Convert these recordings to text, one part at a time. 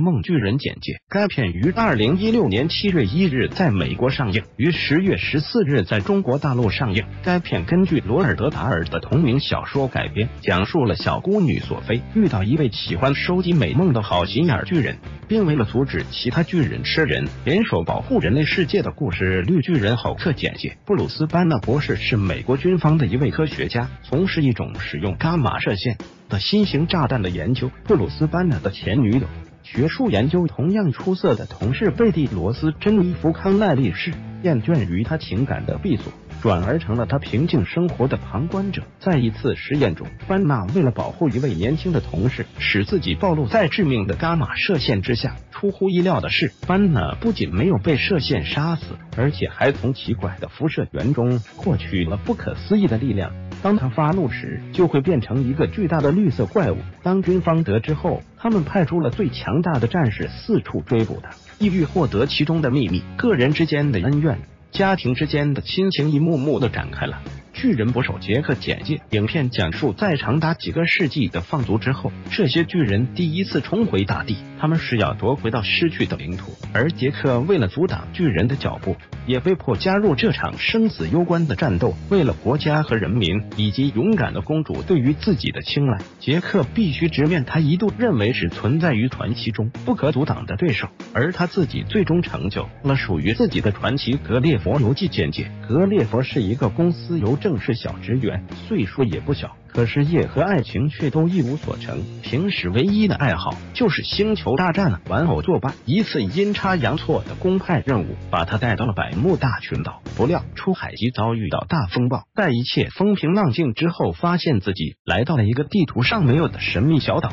梦巨人简介。该片于二零一六年七月一日在美国上映，于十月十四日在中国大陆上映。该片根据罗尔德·达尔的同名小说改编，讲述了小孤女索菲遇到一位喜欢收集美梦的好心眼巨人，并为了阻止其他巨人吃人，联手保护人类世界的故事。绿巨人好客简介：布鲁斯·班纳博士是美国军方的一位科学家，从事一种使用伽马射线。的新型炸弹的研究，布鲁斯班纳的前女友，学术研究同样出色的同事贝蒂罗斯珍妮弗康奈利士，厌倦于他情感的闭锁，转而成了他平静生活的旁观者。在一次实验中，班纳为了保护一位年轻的同事，使自己暴露在致命的伽马射线之下。出乎意料的是，班纳不仅没有被射线杀死，而且还从奇怪的辐射源中获取了不可思议的力量。当他发怒时，就会变成一个巨大的绿色怪物。当军方得知后，他们派出了最强大的战士四处追捕他，意欲获得其中的秘密。个人之间的恩怨，家庭之间的亲情，一幕幕的展开了。巨人捕手杰克简介：影片讲述在长达几个世纪的放逐之后，这些巨人第一次重回大地，他们是要夺回到失去的领土。而杰克为了阻挡巨人的脚步，也被迫加入这场生死攸关的战斗。为了国家和人民，以及勇敢的公主对于自己的青睐，杰克必须直面他一度认为是存在于传奇中不可阻挡的对手。而他自己最终成就了属于自己的传奇。格列佛游记简介：格列佛是一个公司邮。正是小职员，岁数也不小，可是业和爱情却都一无所成。平时唯一的爱好就是星球大战了，玩偶作伴。一次阴差阳错的公派任务，把他带到了百慕大群岛，不料出海即遭遇到大风暴，在一切风平浪静之后，发现自己来到了一个地图上没有的神秘小岛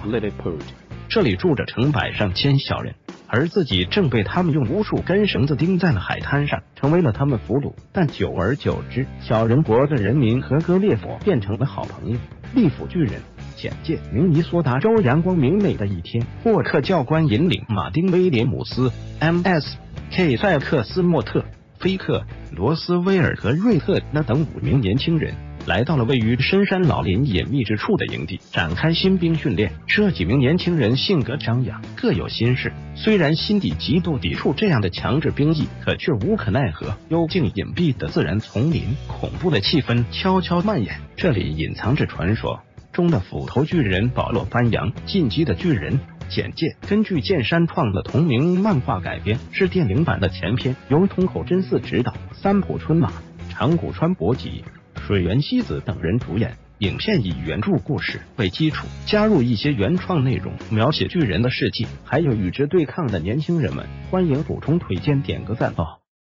这里住着成百上千小人。而自己正被他们用无数根绳子钉在了海滩上，成为了他们俘虏。但久而久之，小人国的人民和格列佛变成了好朋友。利弗巨人简介：明尼苏达州阳光明媚的一天，沃克教官引领马丁威廉姆斯、M.S. K. 塞克斯莫特、菲克、罗斯威尔和瑞特那等五名年轻人。来到了位于深山老林隐秘之处的营地，展开新兵训练。这几名年轻人性格张扬，各有心事。虽然心底极度抵触这样的强制兵役，可却无可奈何。幽静隐蔽的自然丛林，恐怖的气氛悄悄蔓延。这里隐藏着传说中的斧头巨人保罗·班扬。进击的巨人简介：根据剑山创的同名漫画改编，是电影版的前篇，由通口真嗣执导，三浦春马、长谷川博己。水原希子等人主演，影片以原著故事为基础，加入一些原创内容，描写巨人的事迹，还有与之对抗的年轻人们。欢迎补充推荐，点个赞哦！